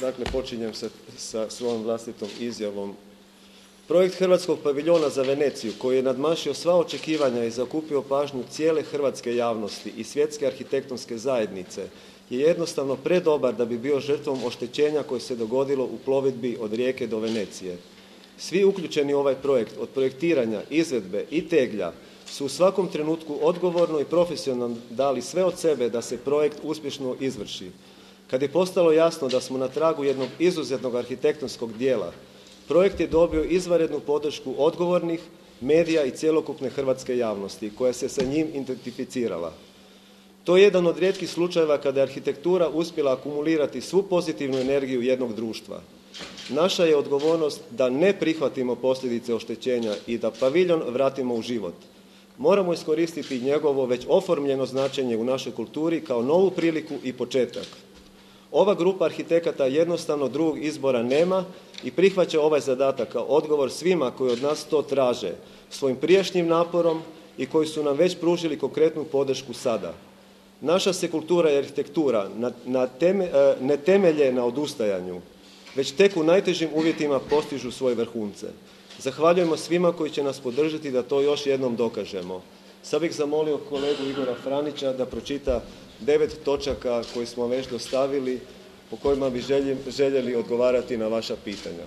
dakle počinjem sa, sa svojom vlastitom izjavom. Projekt Hrvatskog paviljona za Veneciju koji je nadmašio sva očekivanja i zakupio pažnju cijele hrvatske javnosti i svjetske arhitektonske zajednice je jednostavno predobar da bi bio žrtvom oštećenja koje se dogodilo u plovidbi od Rijeke do Venecije. Svi uključeni u ovaj projekt od projektiranja, izvedbe i teglja su u svakom trenutku odgovorno i profesionalno dali sve od sebe da se projekt uspješno izvrši. Kad je postalo jasno da smo na tragu jednog izuzetnog arhitektonskog dijela, projekt je dobio izvanrednu podršku odgovornih, medija i cjelokupne hrvatske javnosti koja se sa njim identificirala. To je jedan od rijetkih slučajeva kada je arhitektura uspjela akumulirati svu pozitivnu energiju jednog društva. Naša je odgovornost da ne prihvatimo posljedice oštećenja i da paviljon vratimo u život. Moramo iskoristiti njegovo već oformljeno značenje u našoj kulturi kao novu priliku i početak. Ova grupa arhitekata jednostavno drugog izbora nema i prihvaća ovaj zadatak kao odgovor svima koji od nas to traže svojim prijašnjim naporom i koji su nam već pružili konkretnu podršku sada. Naša se kultura i arhitektura na, e, ne temelje na odustajanju, već tek u najtežim uvjetima postižu svoje vrhunce. Zahvaljujemo svima koji će nas podržati da to još jednom dokažemo. Sad bih zamolio kolegu Igora Franića da pročita devet točaka koje smo već dostavili po kojima bi željeli odgovarati na vaša pitanja.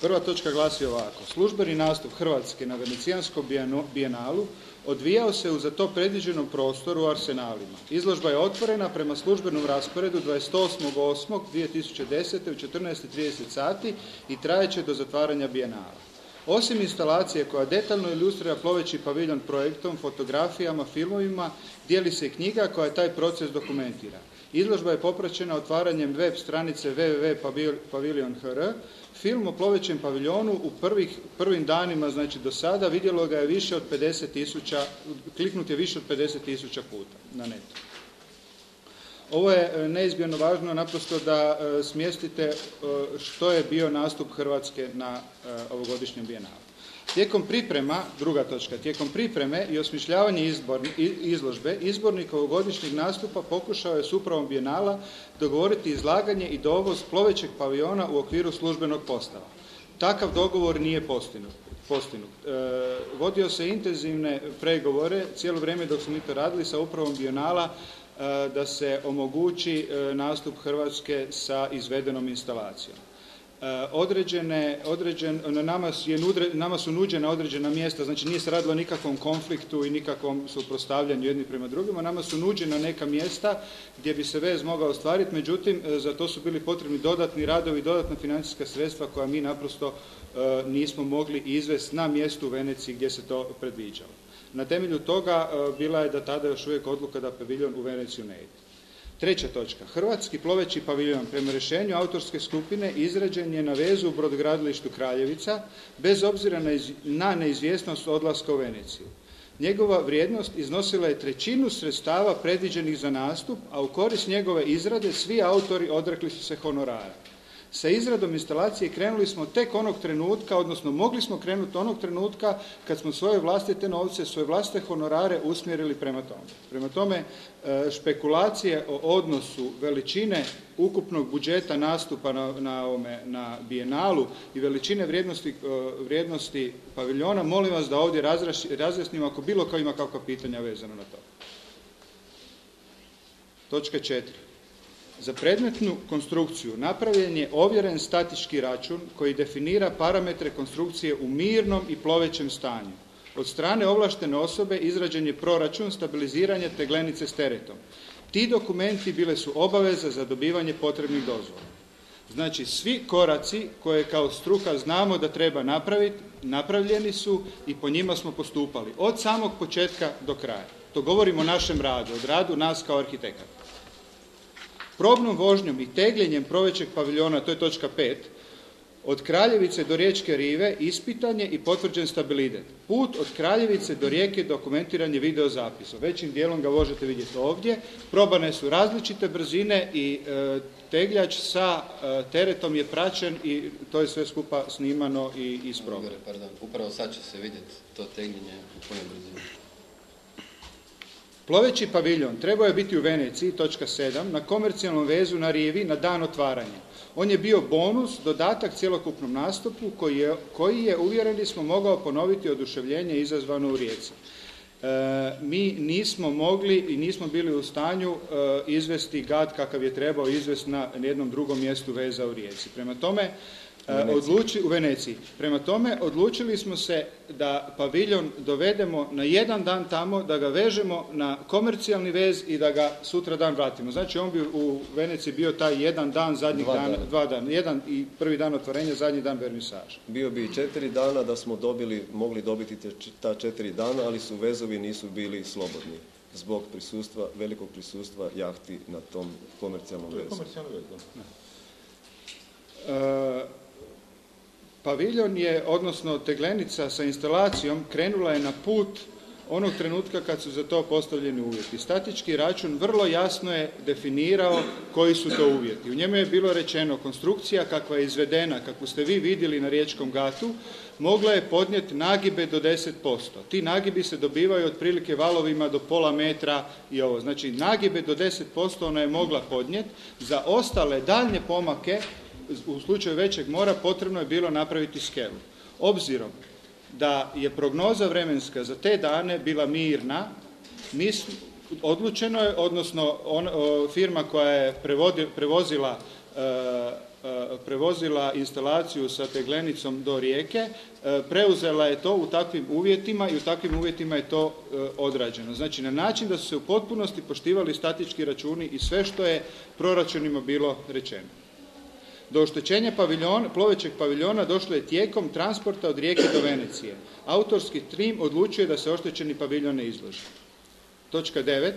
Prva točka glasi ovako. Službeni nastup Hrvatske na Venecijanskom bijenalu odvijao se u za to predviđenom prostoru u Arsenalima. Izložba je otvorena prema službenom rasporedu 28.8.2010. u 14.30 sati i trajeće do zatvaranja bijenala. Osim instalacije koja detaljno ilustrira ploveći paviljon projektom, fotografijama, filmovima, dijeli se knjiga koja taj proces dokumentira. Izložba je popraćena otvaranjem web stranice www.pavilion.hr. Film o plovećem paviljonu u prvih, prvim danima, znači do sada, vidjelo ga je više od 50 tisuća, kliknut je više od 50 tisuća puta na netu. Ovo je e, neizmjerno važno naprosto da e, smjestite e, što je bio nastup Hrvatske na ovogodišnjem bijenalu. Tijekom priprema, druga točka, tijekom pripreme i osmišljavanja izložbe, izbornik ovogodišnjeg nastupa pokušao je s upravom bijenala dogovoriti izlaganje i dovoz plovećeg paviona u okviru službenog postava. Takav dogovor nije postinut. vodio se intenzivne pregovore cijelo vrijeme dok smo mi to radili sa upravom Bionala E, da se omogući e, nastup Hrvatske sa izvedenom instalacijom. E, određene, određen, nama, je, nama su nuđena određena mjesta, znači nije se radilo o nikakvom konfliktu i nikakvom suprostavljanju jedni prema drugima, nama su nuđena neka mjesta gdje bi se vez mogao ostvariti, međutim za to su bili potrebni dodatni radovi, dodatna financijska sredstva koja mi naprosto nismo mogli izvesti na mjestu u Veneciji gdje se to predviđalo. Na temelju toga bila je da tada još uvijek odluka da paviljon u Veneciju ne ide. Treća točka. Hrvatski ploveći paviljon prema rješenju autorske skupine izrađen je na vezu u brodogradilištu Kraljevica bez obzira na neizvjesnost odlaska u Veneciju. Njegova vrijednost iznosila je trećinu sredstava predviđenih za nastup, a u korist njegove izrade svi autori odrekli su se honorara. Sa izradom instalacije krenuli smo tek onog trenutka, odnosno mogli smo krenuti onog trenutka kad smo svoje vlastite novce, svoje vlastite honorare usmjerili prema tome. Prema tome, e, špekulacije o odnosu veličine ukupnog budžeta nastupa na, na, ovome, na bijenalu i veličine vrijednosti, e, vrijednosti paviljona, molim vas da ovdje razjasnimo ako bilo kao ima kakva pitanja vezano na to. Točka četiri. Za predmetnu konstrukciju napravljen je ovjeren statički račun koji definira parametre konstrukcije u mirnom i plovećem stanju. Od strane ovlaštene osobe izrađen je proračun stabiliziranja teglenice s teretom. Ti dokumenti bile su obaveza za dobivanje potrebnih dozvola. Znači, svi koraci koje kao struka znamo da treba napraviti, napravljeni su i po njima smo postupali. Od samog početka do kraja. To govorimo o našem radu, od radu nas kao arhitekata. Probnom vožnjom i tegljenjem provećeg paviljona, to je točka 5, od Kraljevice do Riječke rive ispitanje i potvrđen stabilitet. Put od Kraljevice do Rijeke dokumentiran je video zapisom. Većim dijelom ga možete vidjeti ovdje. Probane su različite brzine i e, tegljač sa e, teretom je praćen i to je sve skupa snimano i isprobano. Upravo sad će se vidjeti to tegljenje u punoj brzini. Ploveći paviljon trebao je biti u Veneciji, točka 7, na komercijalnom vezu na Rivi na dan otvaranja. On je bio bonus, dodatak cjelokupnom nastupu koji je, koji je uvjereni smo, mogao ponoviti oduševljenje izazvano u Rijeci. E, mi nismo mogli i nismo bili u stanju e, izvesti gad kakav je trebao izvesti na jednom drugom mjestu veza u Rijeci. Prema tome, odluči, u Veneciji. Prema tome, odlučili smo se da paviljon dovedemo na jedan dan tamo, da ga vežemo na komercijalni vez i da ga sutra dan vratimo. Znači, on bi u Veneciji bio taj jedan dan, zadnjih dva dana, dva dana. Jedan i prvi dan otvorenja, zadnji dan vernisaža. Bio bi četiri dana da smo dobili, mogli dobiti ta četiri dana, ali su vezovi nisu bili slobodni zbog prisustva, velikog prisustva jahti na tom komercijalnom vezu. Komercijalnom vezu, Paviljon je, odnosno teglenica sa instalacijom, krenula je na put onog trenutka kad su za to postavljeni uvjeti. Statički račun vrlo jasno je definirao koji su to uvjeti. U njemu je bilo rečeno konstrukcija kakva je izvedena, kakvu ste vi vidjeli na riječkom gatu, mogla je podnijeti nagibe do 10%. Ti nagibi se dobivaju otprilike valovima do pola metra i ovo. Znači nagibe do 10% ona je mogla podnijeti. Za ostale daljnje pomake u slučaju većeg mora potrebno je bilo napraviti skelu. Obzirom da je prognoza vremenska za te dane bila mirna, mi odlučeno je, odnosno firma koja je prevozila e, e, prevozila instalaciju sa teglenicom do rijeke, e, preuzela je to u takvim uvjetima i u takvim uvjetima je to odrađeno. Znači na način da su se u potpunosti poštivali statički računi i sve što je proračunima bilo rečeno. Do oštećenja plovećeg paviljona došlo je tijekom transporta od rijeke do Venecije. Autorski trim odlučuje da se oštećeni paviljon ne izloži. Točka 9.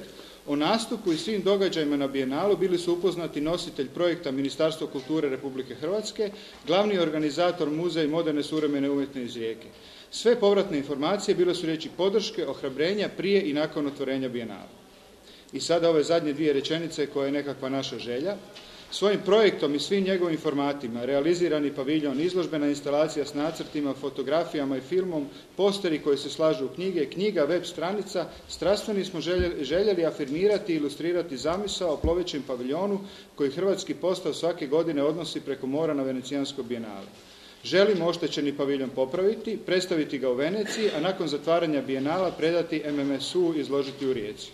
O nastupu i svim događajima na Bijenalu bili su upoznati nositelj projekta Ministarstvo kulture Republike Hrvatske, glavni organizator muzej moderne suvremene umjetne iz Rijeke. Sve povratne informacije bile su riječi podrške, ohrabrenja prije i nakon otvorenja Bijenala. I sada ove zadnje dvije rečenice koje je nekakva naša želja. Svojim projektom i svim njegovim formatima, realizirani paviljon, izložbena instalacija s nacrtima, fotografijama i filmom, posteri koji se slažu u knjige, knjiga, web stranica, strastveni smo željeli, afirmirati i ilustrirati zamisao o plovećem paviljonu koji hrvatski postav svake godine odnosi preko mora na Venecijansko bijenale. Želimo oštećeni paviljon popraviti, predstaviti ga u Veneciji, a nakon zatvaranja bijenala predati MMSU izložiti u Rijeci.